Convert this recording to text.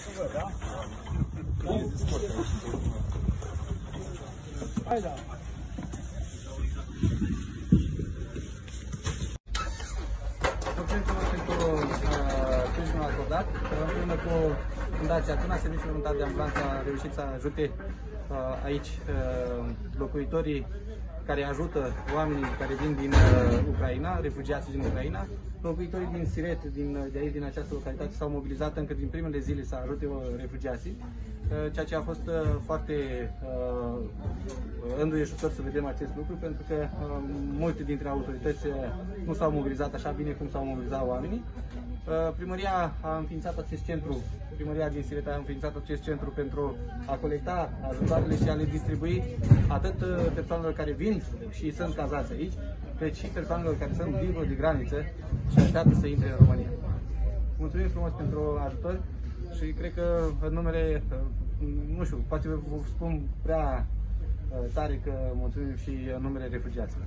Hai da. Mulțumim frumos pentru uh, sprijinul acordat. Împreună cu Fundația Tuna, Serviciul Voluntar de Ambulanță a reușit să ajute uh, aici uh, locuitorii care ajută oamenii care vin din uh, Ucraina, refugiații din Ucraina. Locuitorii din Siret, din, de aici, din această localitate, s-au mobilizat încă din primele zile să ajute uh, refugiații, uh, ceea ce a fost uh, foarte uh, înduieșutor să vedem acest lucru, pentru că uh, multe dintre autorități uh, nu s-au mobilizat așa bine cum s-au mobilizat oamenii. Uh, Primăria a înființat acest centru, primăria din Siret a înființat acest centru pentru a colecta ajutoarele și a le distribui atât uh, persoanelor care vin și sunt cazați aici, cât și persoanelor care sunt dincolo de graniță și așteaptă să intre în România. Mulțumim frumos pentru ajutor și cred că în numele, uh, nu știu, poate vă spun prea uh, tare că mulțumim și în numele refugiaților.